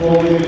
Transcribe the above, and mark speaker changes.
Speaker 1: All